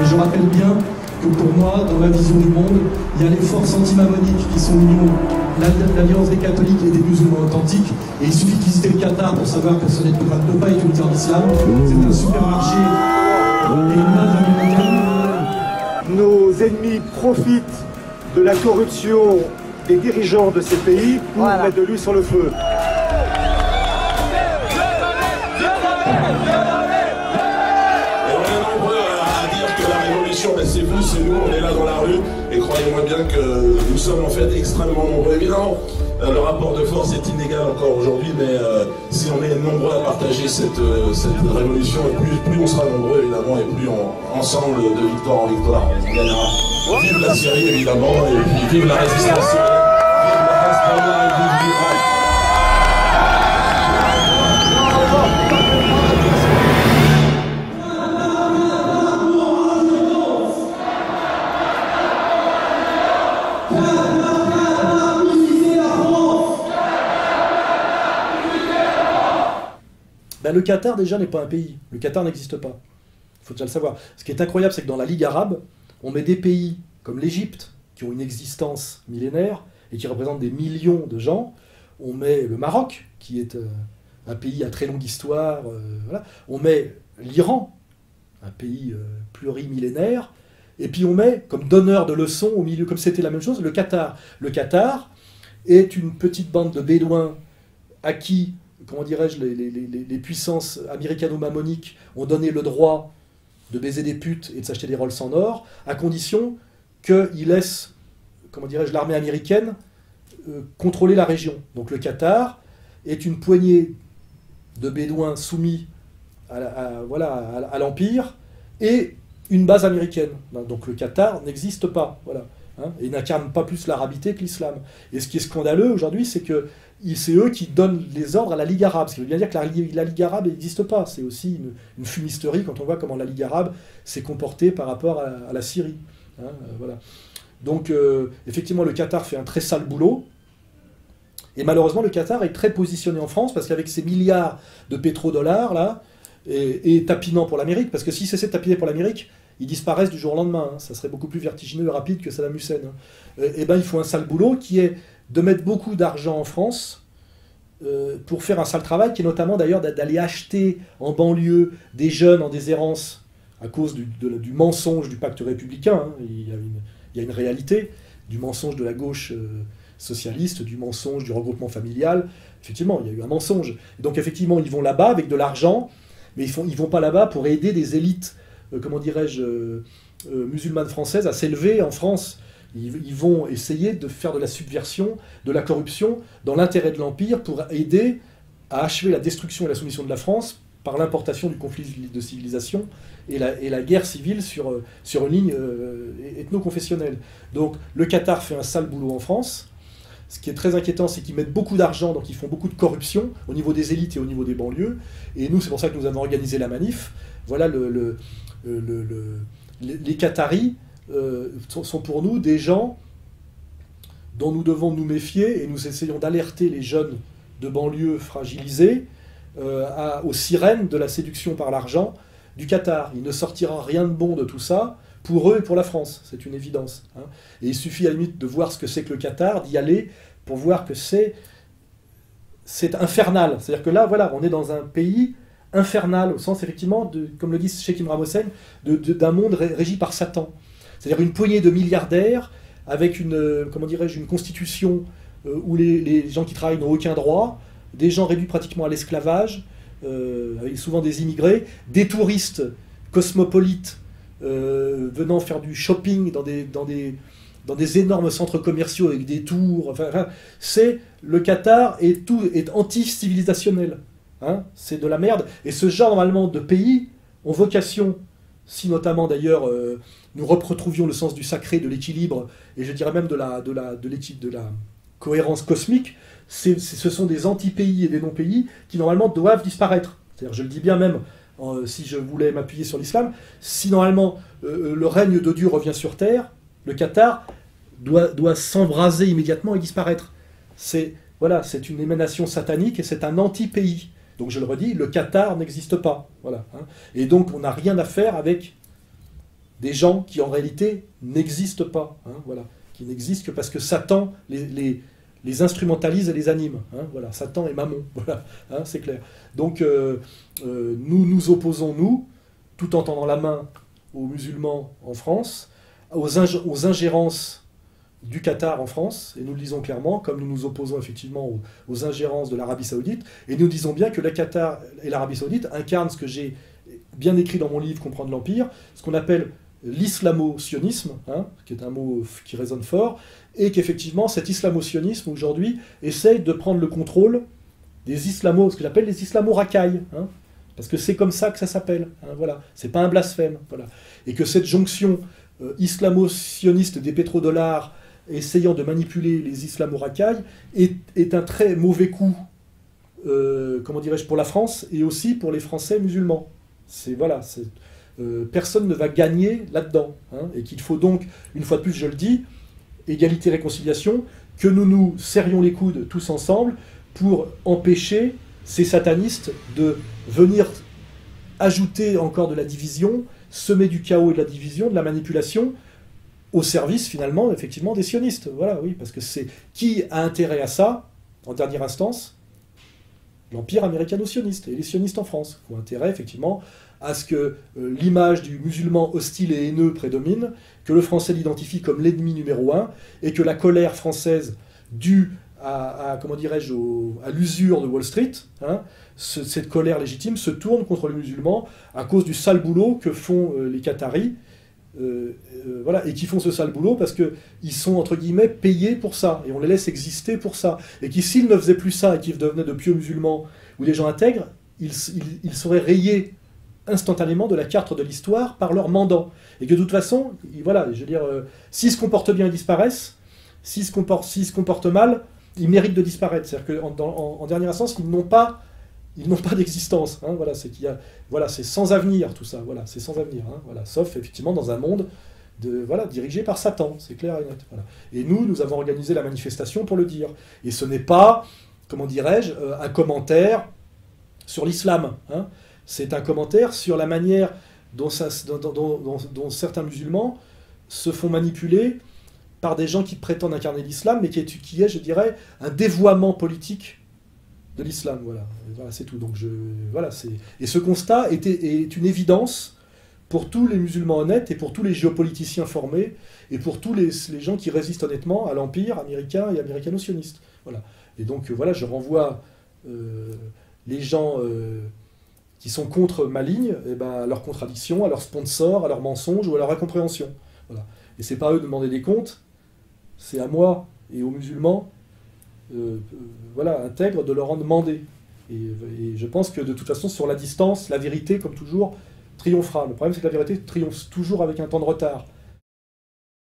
Mais je rappelle bien que pour moi, dans ma vision du monde, il y a les forces anti-mammoniques qui sont l'union, l'alliance des catholiques et des musulmans authentiques. Et il suffit de visiter le Qatar pour savoir que ce n'est pas une terre d'islam, c'est un supermarché et une américaine. Nos ennemis profitent de la corruption des dirigeants de ces pays pour mettre de l'huile sur le feu. C'est vous, c'est nous, on est là dans la rue, et croyez-moi bien que nous sommes en fait extrêmement nombreux. Évidemment, euh, le rapport de force est inégal encore aujourd'hui, mais euh, si on est nombreux à partager cette, euh, cette révolution, plus, plus, on sera nombreux évidemment, et plus on, ensemble, de victoire en victoire, on gagnera. Vive la Syrie évidemment, et puis vive la résistance vive la résistance vive Ben, le Qatar déjà n'est pas un pays. Le Qatar n'existe pas. Il faut déjà le savoir. Ce qui est incroyable, c'est que dans la Ligue arabe, on met des pays comme l'Égypte, qui ont une existence millénaire et qui représentent des millions de gens. On met le Maroc, qui est euh, un pays à très longue histoire. Euh, on met l'Iran, un pays euh, plurimillénaire. Et puis on met comme donneur de leçons au milieu, comme c'était la même chose, le Qatar. Le Qatar est une petite bande de Bédouins à qui comment dirais-je, les, puissances américano-mammoniques ont donné le droit de baiser des putes et de s'acheter des Rolls en or, à condition qu'ils laissent, comment dirais-je, l'armée américaine euh, contrôler la région. Donc le Qatar est une poignée de Bédouins soumis à, voilà, à, l'Empire et une base américaine. Donc le Qatar n'existe pas. Voilà. Hein, et n'incarne pas plus l'arabité que l'islam. Et ce qui est scandaleux aujourd'hui, c'est que c'est eux qui donnent les ordres à la Ligue arabe. Ce qui veut bien dire que la, Ligue arabe n'existe pas. C'est aussi une, fumisterie quand on voit comment la Ligue arabe s'est comportée par rapport à, la Syrie. Hein, euh, voilà. Donc, euh, effectivement, le Qatar fait un très sale boulot. Et malheureusement, le Qatar est très positionné en France parce qu'avec ses milliards de pétrodollars, là, et, tapinant pour l'Amérique, parce que si c'est de tapiner pour l'Amérique, ils disparaissent du jour au lendemain. Hein. Ça serait beaucoup plus vertigineux et rapide que Saddam Hussein. Hein. Et, ben, il faut un sale boulot qui est de mettre beaucoup d'argent en France euh, pour faire un sale travail, qui est notamment d'ailleurs d'aller acheter en banlieue des jeunes en déshérence à cause du, mensonge du pacte républicain. Hein. Il, y a une, réalité du mensonge de la gauche euh, socialiste, du mensonge du regroupement familial. Effectivement, il y a eu un mensonge. donc effectivement, ils vont là-bas avec de l'argent, mais ils ne vont pas là-bas pour aider des élites, euh, comment dirais-je, musulmanes françaises à s'élever en France. Ils, vont essayer de faire de la subversion, de la corruption, dans l'intérêt de l'Empire pour aider à achever la destruction et la soumission de la France par l'importation du conflit de civilisation et la, guerre civile sur, sur une ligne euh, ethno-confessionnelle. Donc le Qatar fait un sale boulot en France. Ce qui est très inquiétant, c'est qu'ils mettent beaucoup d'argent, donc ils font beaucoup de corruption au niveau des élites et au niveau des banlieues. Et nous, c'est pour ça que nous avons organisé la manif. Voilà le, les Qataris euh, sont pour nous des gens dont nous devons nous méfier et nous essayons d'alerter les jeunes de banlieue fragilisés euh, aux sirènes de la séduction par l'argent du Qatar. Il ne sortira rien de bon de tout ça pour eux et pour la France, c'est une évidence. Hein. Et il suffit à la limite de voir ce que c'est que le Qatar, d'y aller pour voir que c'est c'est infernal. C'est-à-dire que là, voilà, on est dans un pays infernal, au sens effectivement, de, comme le dit Sheikh Imran Hossein, d'un monde régi par Satan. C'est-à-dire une poignée de milliardaires avec une, euh, comment dirais-je, une constitution euh, où les, gens qui travaillent n'ont aucun droit, des gens réduits pratiquement à l'esclavage, euh, souvent des immigrés, des touristes cosmopolites venant faire du shopping dans des, dans des, dans des énormes centres commerciaux avec des tours. Enfin, c'est le Qatar est tout est anti-civilisationnel. Hein, c'est de la merde. Et ce genre normalement de pays ont vocation si notamment d'ailleurs euh, nous retrouvions le sens du sacré, de l'équilibre, et je dirais même de la, de la, de de la cohérence cosmique, ce sont des anti-pays et des non-pays qui normalement doivent disparaître. C'est-à-dire, je le dis bien même, si je voulais m'appuyer sur l'islam, si normalement euh, le règne de Dieu revient sur terre, le Qatar doit, doit s'embraser immédiatement et disparaître. C'est voilà, c'est une émanation satanique et c'est un anti-pays. Donc je le redis, le Qatar n'existe pas. Hein. Et donc on n'a rien à faire avec des gens qui en réalité n'existent pas, hein, qui n'existent que parce que Satan les, instrumentalise et les anime. Hein, voilà, Satan et Mammon, voilà, c'est clair. Donc euh, euh, nous nous opposons, nous, tout en tendant la main aux musulmans en France, aux ingérences du Qatar en France, et nous le disons clairement, comme nous nous opposons effectivement aux, ingérences de l'Arabie saoudite, et nous disons bien que le Qatar et l'Arabie saoudite incarnent ce que j'ai bien écrit dans mon livre Comprendre l'Empire, ce qu'on appelle l'islamo-sionisme, hein, qui est un mot qui résonne fort, et qu'effectivement cet islamo-sionisme aujourd'hui essaye de prendre le contrôle des islamo, ce que j'appelle les islamo-racailles, hein, parce que c'est comme ça que ça s'appelle, hein, voilà, c'est pas un blasphème, voilà, et que cette jonction euh, islamo-sioniste des pétrodollars essayant de manipuler les islamo-racailles est, est, un très mauvais coup, euh, comment dirais-je, pour la France et aussi pour les Français musulmans. C'est voilà, euh, personne ne va gagner là-dedans. Hein, et qu'il faut donc, une fois de plus, je le dis, égalité, réconciliation, que nous nous serrions les coudes tous ensemble pour empêcher ces satanistes de venir ajouter encore de la division, semer du chaos et de la division, de la manipulation, au service finalement, effectivement, des sionistes. Voilà, oui, parce que c'est qui a intérêt à ça, en dernière instance L'empire américano-sioniste et les sionistes en France, qui ont intérêt effectivement à ce que euh, l'image du musulman hostile et haineux prédomine, que le français l'identifie comme l'ennemi numéro un, et que la colère française due à, comment dirais-je, à l'usure de Wall Street, hein, cette colère légitime se tourne contre les musulmans à cause du sale boulot que font euh, les Qataris, euh, voilà, et qui font ce sale boulot parce qu'ils sont, entre guillemets, payés pour ça, et on les laisse exister pour ça. Et qui, s'ils ne faisaient plus ça, et qu'ils devenaient de pieux musulmans, ou des gens intègres, ils, ils seraient rayés instantanément de la carte de l'histoire par leur mandant. Et que de toute façon, voilà, je veux dire, euh, s'ils se comportent bien, ils disparaissent. S'ils se, comportent, se comportent mal, ils méritent de disparaître. C'est-à-dire qu'en en, en, dernier sens, ils n'ont pas, ils n'ont pas d'existence. Hein, voilà, c'est qu'il a, voilà, c'est sans avenir tout ça. Voilà, c'est sans avenir. Hein, voilà, sauf effectivement dans un monde de, voilà, dirigé par Satan. C'est clair et net. Et nous, nous avons organisé la manifestation pour le dire. Et ce n'est pas, comment dirais-je, euh, un commentaire sur l'islam. Hein c'est un commentaire sur la manière dont, certains musulmans se font manipuler par des gens qui prétendent incarner l'islam, mais qui est, je dirais, un dévoiement politique de l'islam. Voilà, voilà c'est tout. Donc je, voilà, et ce constat est une évidence pour tous les musulmans honnêtes et pour tous les géopoliticiens formés et pour tous les, gens qui résistent honnêtement à l'empire américain et américano-sioniste. Voilà. Et donc voilà, je renvoie euh, les gens euh, qui sont contre ma ligne, eh ben, à leurs contradictions, à leurs sponsors, à leurs mensonges ou à leur incompréhension. Voilà. Et c'est pas eux de demander des comptes, c'est à moi et aux musulmans, euh, euh, voilà, intègres, de leur en demander. Et, je pense que de toute façon, sur la distance, la vérité, comme toujours, triomphera. Le problème, c'est que la vérité triomphe toujours avec un temps de retard.